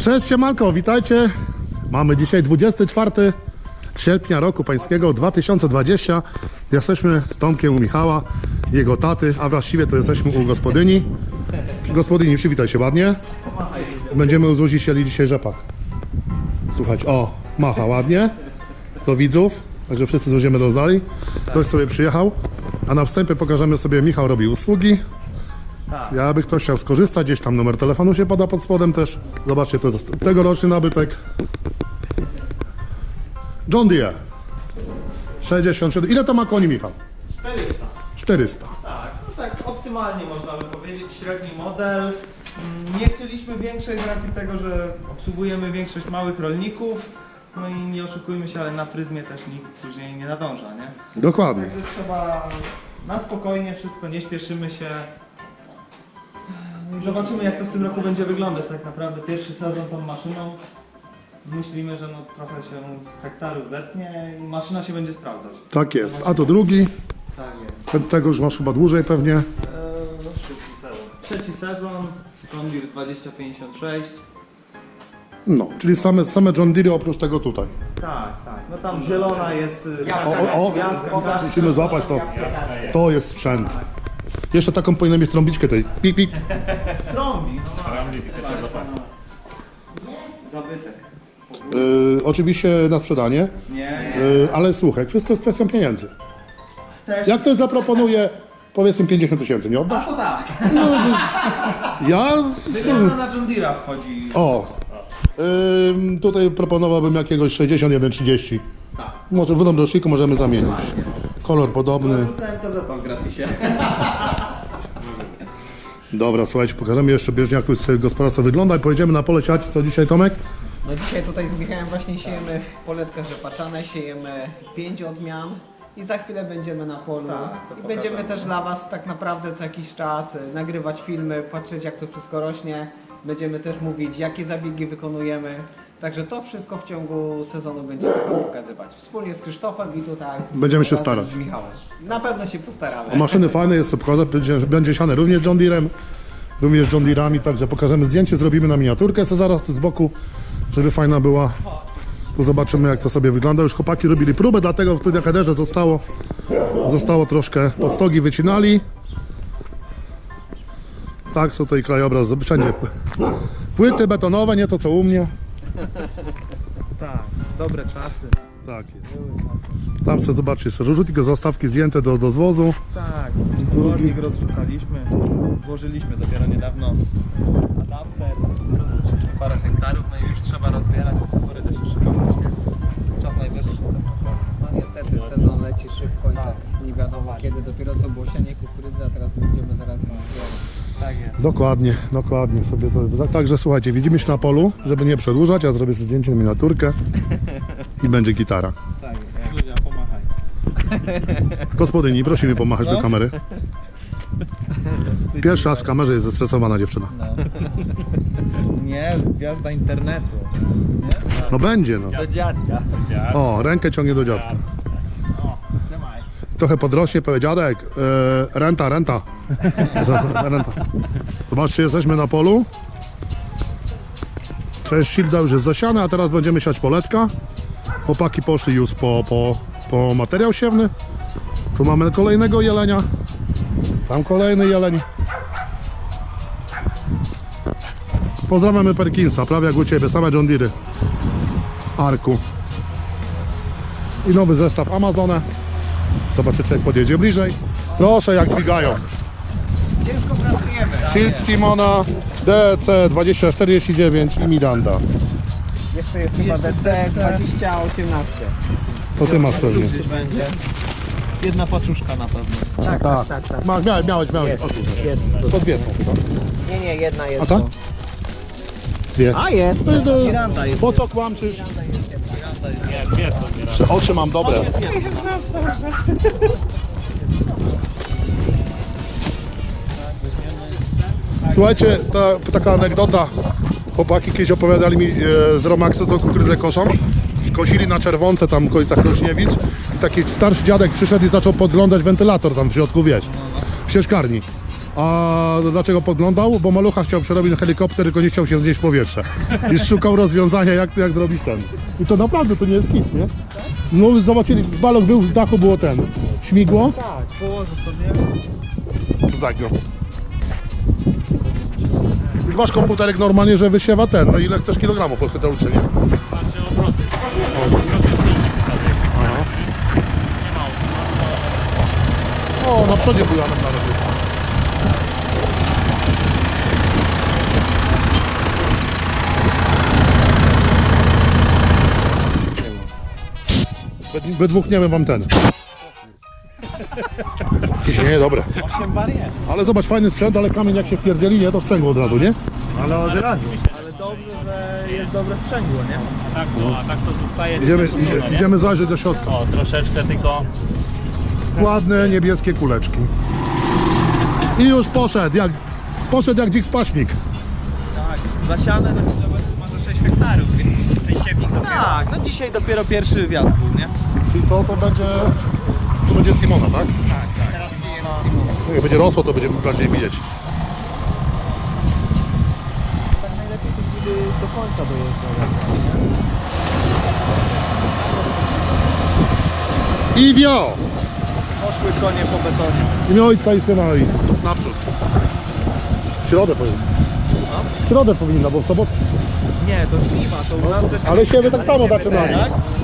Cześć siemanko, witajcie. Mamy dzisiaj 24 sierpnia roku pańskiego 2020. Jesteśmy z Tomkiem u Michała, jego taty, a właściwie to jesteśmy u gospodyni. Gospodyni, przywitaj się ładnie. Będziemy u dzisiaj rzepak. Słuchać, o, macha ładnie do widzów, także wszyscy Zuziemy rozdali. Ktoś sobie przyjechał, a na wstępie pokażemy sobie, Michał robi usługi. Jakby ktoś chciał skorzystać, gdzieś tam numer telefonu się poda pod spodem też. Zobaczcie, to jest tegoroczny nabytek. John Deere. 67. Ile to ma koni, Michał? 400. 400. Tak, no tak optymalnie można by powiedzieć, średni model. Mm, Nie chcieliśmy większej z racji tego, że obsługujemy większość małych rolników. No i nie oszukujmy się, ale na pryzmie też nikt później nie nadąża, nie? Dokładnie. Także trzeba na spokojnie wszystko, nie śpieszymy się. I zobaczymy jak to w tym roku będzie wyglądać tak naprawdę. Pierwszy sezon tą maszyną. Myślimy, że no trochę się hektarów zetnie i maszyna się będzie sprawdzać. Tak jest. A to drugi. Tak jest. Tego już masz chyba dłużej pewnie. Eee, no, trzeci sezon. Trzeci sezon, John Deere 2056. No, czyli same, same John Deere oprócz tego tutaj. Tak, tak. No tam zielona jest. y, O, o, o, jabłka, każdy- musimy złapać to. To jest sprzęt. Jeszcze taką powinna mieć trąbiczkę tej. Pik, pik. Trąbi, no ma. Zabytek. Yy, oczywiście na sprzedanie. Nie, nie. Yy, ale słuchaj, wszystko jest kwestią pieniędzy. Też. Jak ktoś zaproponuje, powiedzmy 50 tysięcy, nie A oddasz? to tak. Ja... Wygląda na John Deere'a wchodzi. O, ym, tutaj proponowałbym jakiegoś 61-30. Tak. Może w roczniku możemy zamienić. Kolor podobny. Rzucę MTZ w gratisie. Dobra, słuchajcie, pokażemy jeszcze bieżnie, jak to jest gospodarstwo wygląda i pojedziemy na pole siać. Co dzisiaj, Tomek? No dzisiaj tutaj z Michałem właśnie siejemy poletkę rzepaczane, siejemy pięć odmian i za chwilę będziemy na polu. Tak, I będziemy też dla Was tak naprawdę co jakiś czas y, nagrywać filmy, patrzeć jak to wszystko rośnie. Będziemy też mówić jakie zabiegi wykonujemy. Także to wszystko w ciągu sezonu będziemy Wam pokazywać. Wspólnie z Krzysztofem i tutaj Będziemy się starać. z Michałem. Na pewno się postaramy. Maszyny fajne, jest obchodzę, będzie, będzie siane również John Deerem, również John Deerami, także pokażemy zdjęcie, zrobimy na miniaturkę, co zaraz tu z boku, żeby fajna była. Tu zobaczymy, jak to sobie wygląda. Już chłopaki robili próbę, dlatego w tym headerze zostało, zostało troszkę podstogi wycinali. Tak, co tutaj krajobraz, wszędzie płyty betonowe, nie to co u mnie. Tak, dobre czasy. Tak jest. Tam sobie zobaczcie, są rzutki zastawki zdjęte do, do zwozu. Tak, zbiornik rozrzucaliśmy, złożyliśmy dopiero niedawno adapter, parę hektarów, no i już trzeba rozbierać, kukurydzę się szykować. Czas najwyższy. No niestety sezon leci szybko i tak nie wiadomo kiedy. Dopiero co było sianie kukurydzy, a teraz będziemy zaraz ją zbierać. Tak jest. Dokładnie, dokładnie sobie to. Także słuchajcie, widzimy się na polu, żeby nie przedłużać, ja zrobię sobie zdjęcie na miniaturkę i będzie gitara. Tak. Ludzia, pomachaj. Gospodyni, prosimy pomachać do kamery. Pierwszy raz w kamerze jest zestresowana dziewczyna. Nie, z gwiazda internetu. No będzie, no. Do dziadka. O, rękę ciągnie do dziadka. Trochę podrośnie, powie dziadek, e, renta, renta. renta. Zobaczcie, jesteśmy na polu. Część shielda już jest zasiana, a teraz będziemy siać poletka. Chłopaki poszli już po, po, po materiał siewny. Tu mamy kolejnego jelenia. Tam kolejny jeleń. Pozdrawiamy Perkinsa, prawie jak u Ciebie, same John Deere. Arku. I nowy zestaw Amazona. Zobaczycie jak podjedzie bliżej. Proszę jak bigają. Ciężko pracujemy. Shield Simona, DC 2049 i Miranda. Jeszcze jest chyba DC DC. 2018. To ty masz pewnie. gdzieś będzie. Jedna paczuszka na pewno. Tak, Tak, tak, tak. Ma, miałeś, miałeś, miałeś. Jest, O, jest. To dwie są chyba. Nie, nie, jedna jest. A ta? tu. Dwie. A jest. No to- Miranda jest. Po co kłamczysz? Że Oczy mam dobre. Słuchajcie, ta, taka anegdota. Chłopaki kiedyś opowiadali mi e, z Romaxu, co kukurydzę koszą. Kozili na czerwonce tam w końcach Krośniewic. I taki starszy dziadek przyszedł i zaczął podglądać wentylator tam w środku, wiesz, w sieczkarni. A dlaczego podglądał? Bo Malucha chciał przerobić na helikopter, tylko nie chciał się znieść w powietrze. I szukał rozwiązania, jak, jak zrobić ten. I to naprawdę, to nie jest hit, nie? No zobaczyli, balon był, w dachu było ten. Śmigło. Tak, położę sobie. Zagnął. I masz komputerek normalnie, że wysiewa ten, no ile chcesz kilogramów po hydraulice, nie? Patrzę obroty. Obroty. O, na przodzie był Janek nawet. We- Wydmuchniemy wam ten. Ciśnienie dobre. 8 barier. Ale zobacz, fajny sprzęt, ale kamień jak się wpierdzieli, nie, to sprzęgło od razu, nie? Ale od razu. Ale dobrze, że jest dobre sprzęgło, nie? A tak to, a tak to zostaje Idziemy, nie? idziemy zajrzeć do środka. O, troszeczkę tylko. Ładne niebieskie kuleczki. I już poszedł, jak, poszedł jak dzik w paśnik. Tak. Zasiane na kilometr ma za 6 hektarów, więc ten siewnik Tak, no dzisiaj dopiero pierwszy wiatr był, nie? Czyli to, to będzie, to będzie Simona, tak? Tak, tak. Teraz no, Jak będzie rosło, to będziemy bardziej widzieć. tak najlepiej to żeby do końca dojeżdżał. I wio! Poszły konie po betonie. Imię ojca i syna i naprzód. W środę powinna. W środę powinna, bo w sobotę. Nie, to żniwa, to u nas rzeczywiście Ale siewy tak samo zaczynali.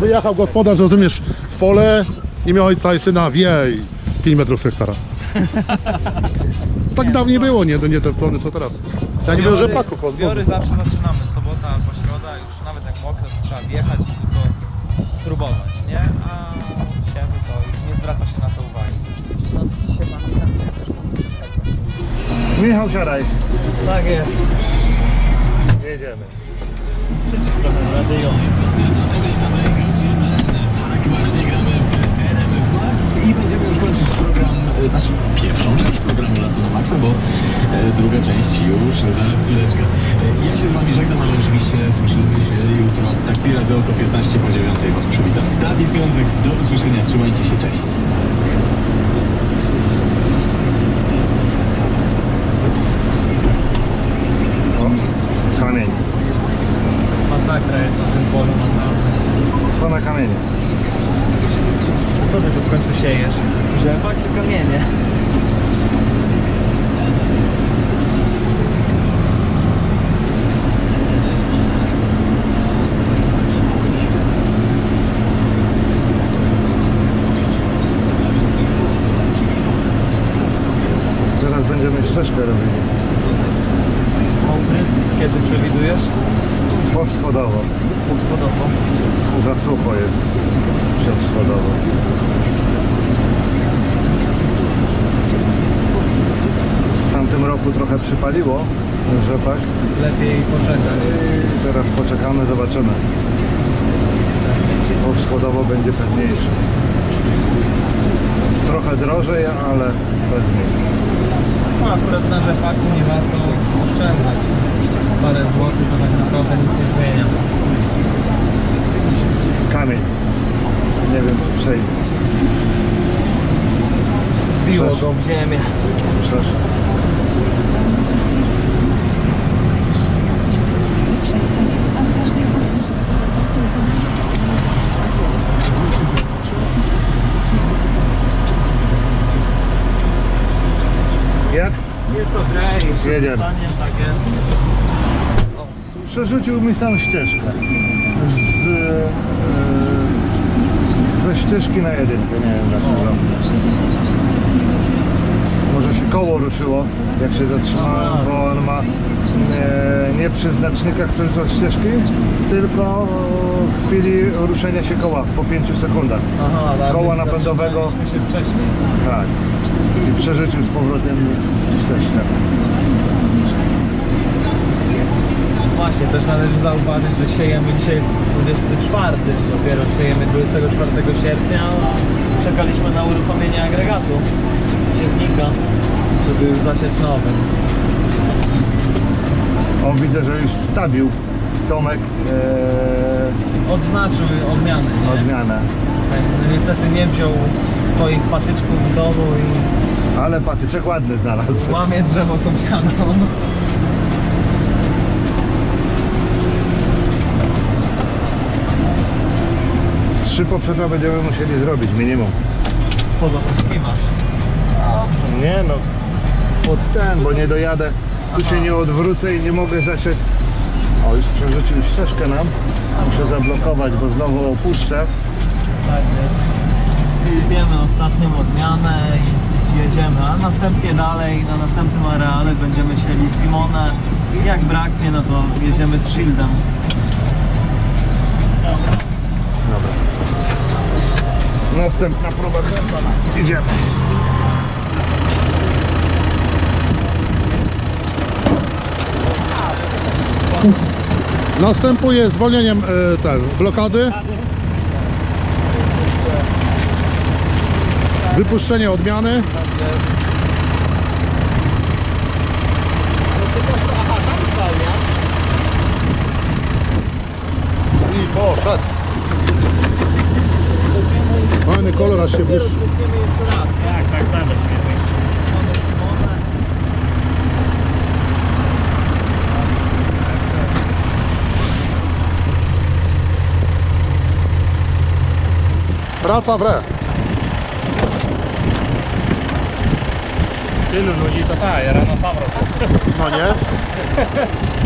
Wyjechał gospodarz, rozumiesz, w pole, imię ojca i syna wie i 5 metrów z hektara. Tak dawniej było, nie, nie te plony co teraz. Ja nie wiem, że paku kod. Zbiory zawsze zaczynamy, sobota albo środa, już nawet jak mokre, to trzeba wjechać i tylko spróbować, nie? A siewy to już nie zwraca się na to uwagi. No siewami tak nie też Michał, siadaj. Tak jest. Jedziemy. I będziemy już kończyć program, e, znaczy pierwszą część programu Lato na Maxa, bo e, druga część już za chwileczkę. E, Ja się z Wami żegnam, ale oczywiście słyszymy się jutro, tak pi razy około 15 po 9 Was przywitam. Dawid Wiązek, do usłyszenia, trzymajcie się, cześć. O, kamień. Masakra jest na tym polu naprawdę. Co na kamienie? Co ty tu w końcu siejesz? Rzepak czy kamienie? Teraz będziemy ścieżkę robili. Mądry, kiedy przewidujesz? Powschodowo. Wschodowo. Za sucho jest. Przedschodowo. W tamtym roku trochę przypaliło rzepak. Lepiej poczekać. Teraz poczekamy, zobaczymy. Powschodowo będzie pewniejszy. Trochę drożej, ale pewniej. No akurat na rzepaku nie warto oszczędzać. Parę złotych to tak naprawdę nic nie zmienia. Kamień. Nie wiem, czy przejdzie. Biło go w ziemię. Przecież Jak? Jest okej, jeszcze Jedziemy. tak jest. Przerzucił mi sam ścieżkę. Z, e, ze ścieżki na jedynkę, nie wiem dlaczego. Może się koło ruszyło, jak się zatrzymałem, bo on ma e, nie przy znacznikach przerzut ścieżki, tylko w chwili ruszenia się koła po 5 sekundach. Aha. Koła napędowego. Tak. I przerzucił z powrotem ścieżkę. Właśnie, też należy zauważyć, że siejemy, dzisiaj jest 24, dopiero siejemy 24 sierpnia. Czekaliśmy na uruchomienie agregatu siewnika, żeby już zasieć nowy. O, widzę, że już wstawił Tomek e, Odznaczył odmianę, nie? odmianę. Tak, no niestety nie wziął swoich patyczków z domu i Ale patyczek ładny znalazł. Łamie drzewo sąsiada. Trzy poprzednie będziemy musieli zrobić minimum. Podobnie masz. Nie no, pod ten, bo nie dojadę. Tu się nie odwrócę i nie mogę zasiąść. O, już przerzucił ścieżkę nam. Muszę zablokować, bo znowu opuszczę. Tak jest. Sypiemy ostatnią odmianę i jedziemy, a następnie dalej na następnym areale będziemy sieli Simonę i jak braknie, no to jedziemy z Shieldem. Następna próba kręcona. Idziemy. Następuje zwolnieniem e, ten, blokady. Wypuszczenie odmiany. I poszedł. Fajny kolor, aż się błyszczy. Jeszcze raz. Tak, tak, tak. Praca w re. Tylu ludzi to tak, ja rano sam robię. No nie?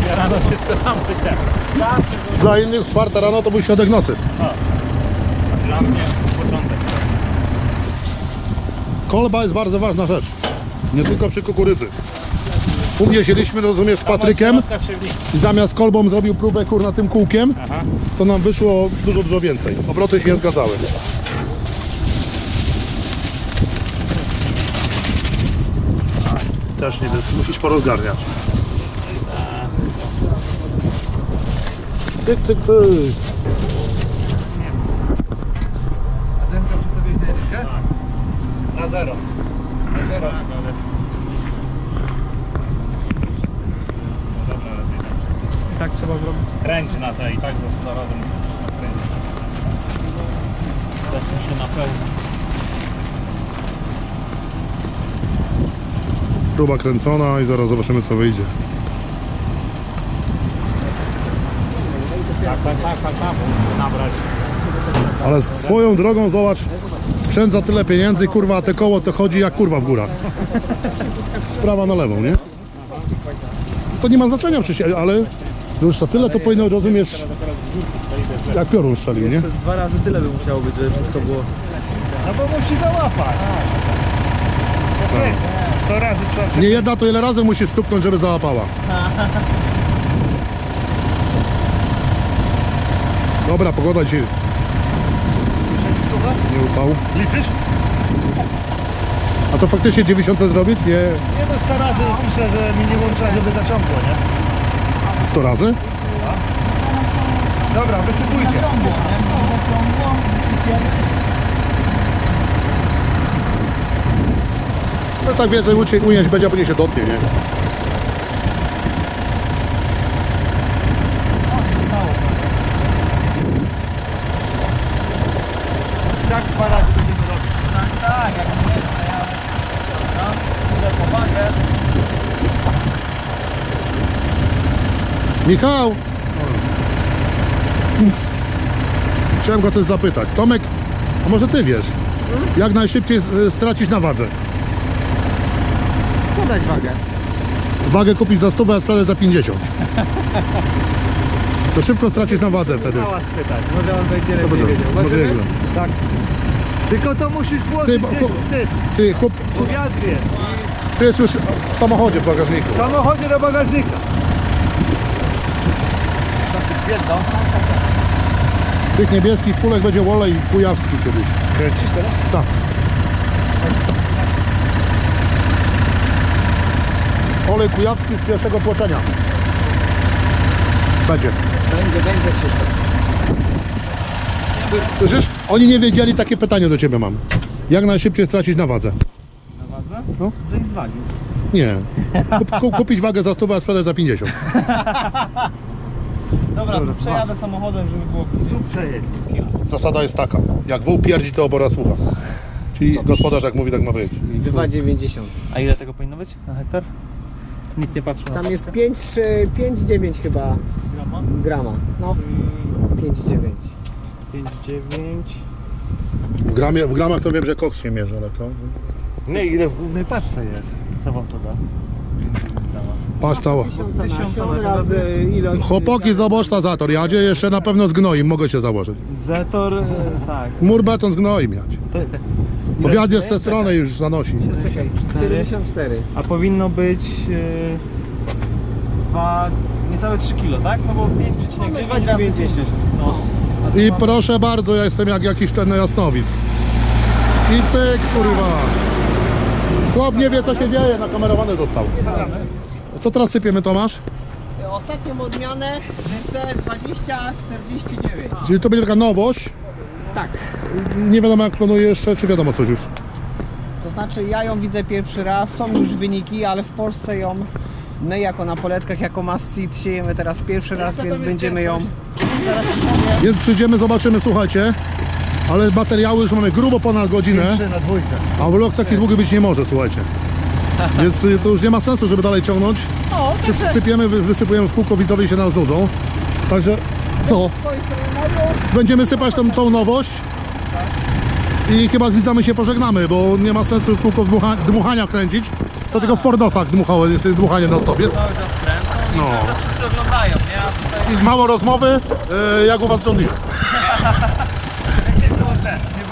Ja rano wszystko sam wysiadam. Dla innych czwarta rano to był środek nocy. Dla mnie początek. Kolba jest bardzo ważna rzecz. Nie tylko przy kukurydzy. U mnie siedzieliśmy, rozumiesz, z Patrykiem i zamiast kolbą zrobił próbę kurna tym kółkiem, Aha. to nam wyszło dużo, dużo więcej. Obroty się nie zgadzały. Też nie musisz porozgarniać. Cyk, cyk, cyk. Na zero. Na zero. I tak trzeba zrobić. Kręć na to i tak za zarazem musisz nakręcić. Zacznie się na pełno. Próba kręcona i zaraz zobaczymy co wyjdzie. Tak, tak, tak, tak, tak, nabrać. Ale swoją drogą zobacz, sprzęt za tyle pieniędzy, kurwa, a te koło to chodzi jak kurwa w górach. Sprawa na lewą, nie? To nie ma znaczenia przecież, ale już to tyle to powinno, rozumiesz, jak piorun strzelił, nie? Dwa razy tyle by musiało być, żeby wszystko było. No bo musi załapać. Poczekaj. 100 razy trzeba Nie jedna, to ile razy musi stuknąć, żeby załapała. Dobra, pogoda ci nie upał. Liczysz? A to faktycznie 90 zrobić? Nie Nie no, 100 razy piszę, że minimum trzeba, żeby zaciągło, nie? 100 razy? Dobra, wysypujcie. No tak więcej ująć będzie, a później się dotknie, nie? Tak dwa razy będziemy robić. Tak, tak, jak nie, to ja... Dobra, idę po wagę. Michał! Chciałem go coś zapytać. Tomek, a może ty wiesz, jak najszybciej stracić na wadze? Podać wagę. Wagę kupić za 100, a sprzedać za 50. To szybko stracisz na wadze wtedy. Mała spytać, może on będzie lepiej wiedział. Może Zobaczymy? jego. Tak. Tylko to musisz Ty, włożyć bo- gdzieś w tym. Ty, chłop, Tu wiatr jest. ty jest już w samochodzie w bagażniku. W samochodzie do bagażnika. Jedno. Z tych niebieskich kulek będzie olej kujawski kiedyś. Kręcisz teraz? Tak. Olej kujawski z pierwszego tłoczenia. Będzie. Będzie, będzie wszystko. Ty, Słyszysz? Oni nie wiedzieli, takie pytanie do ciebie mam. Jak najszybciej stracić na wadze? Na wadze? No. Zejść z wagi. Nie. Kup, kup, kupić wagę za 100, a sprzedać za 50. Dobra, to przejadę samochodem, żeby było Tu przejedź. Zasada jest taka. Jak wół pierdzi, to obora słucha. Czyli gospodarz jak mówi, tak ma być. 2,90. A ile tego powinno być na hektar? Nikt nie patrzył na Tam jest 5, 5,9 chyba grama. No, 5,9. 5,9. W, gramie, w gramach to wiem, że koks się mierzy, ale to... Nie, ile w głównej paczce jest? Co wam to da? Patrz to. Tysiąca razy ilość. Chłopaki, zobacz tazator, jadzie jeszcze na pewno zgnoi, mogę cię założyć. Zetor, e, tak. Mur beton zgnoi miać. To, Bo wiatr jest w tę stronę już zanosi. Czekaj, 74. a powinno być e, dwa, niecałe 3 kilo, tak? No bo 5,9 razy 10. No. I proszę bardzo, ja jestem jak jakiś ten jasnowic. I cyk, kurwa. Chłop nie wie, co się dzieje, nakamerowany został. Co teraz sypiemy, Tomasz? Ostatnią odmianę DC2049. Czyli to będzie taka nowość. Tak. Nie wiadomo, jak planuje jeszcze, czy wiadomo coś już. To znaczy ja ją widzę pierwszy raz, są już wyniki, ale w Polsce ją my jako na poletkach, jako mass seed siejemy teraz pierwszy raz, więc będziemy ją. Więc przyjdziemy, zobaczymy, słuchajcie. Ale materiały już mamy grubo ponad godzinę, a vlog taki długi być nie może, słuchajcie. Więc y, to już nie ma sensu, żeby dalej ciągnąć. O, Wys- Sypiemy, wy- wysypujemy w kółko, widzowie się nas nudzą. Także co? Będziemy sypać tą, tą nowość i chyba z widzami się pożegnamy, bo nie ma sensu w kółko dmucha, dmuchania kręcić. To tylko w pornosach dmuchało, jest dmuchanie na stop jest. cały czas kręcą i No. wszyscy oglądają, nie? I mało rozmowy, e, jak u was John Deere.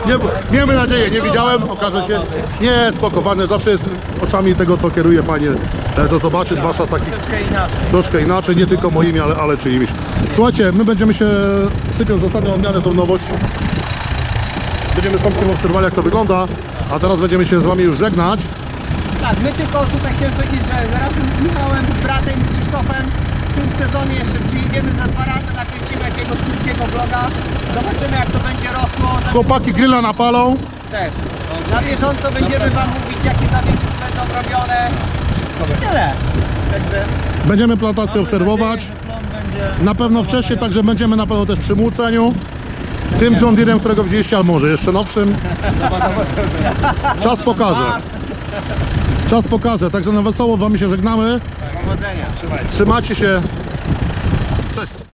Nie, miejmy nadzieję, nie widziałem, okaże się. Nie, spokojnie, zawsze jest oczami tego, co kieruje fajnie e, to zobaczyć, wasza takich troszeczkę inaczej. troszkę inaczej, nie tylko moimi, ale, ale czyimiś. Słuchajcie, my będziemy się sypiąc ostatnią odmianę tą nowość. Będziemy z Tomkiem obserwowali jak to wygląda, a teraz będziemy się z wami już żegnać. Tak, my tylko tutaj chciałem powiedzieć, że razem z Michałem, z bratem z Krzysztofem sezonie jeszcze przyjedziemy za dwa razy, nakręcimy jakiegoś krótkiego vloga. Zobaczymy jak to będzie rosło. Chłopaki grilla napalą. Też. Na bieżąco będziemy wam mówić jakie zabiegi będą robione. I tyle. Także Będziemy plantację obserwować. Na pewno wcześniej, także będziemy na pewno też przy młóceniu. Tym John Deerem, którego widzieliście, ale może jeszcze nowszym. Czas pokaże. Czas pokaże, także na wesoło wam się żegnamy. powodzenia. Trzymajcie się.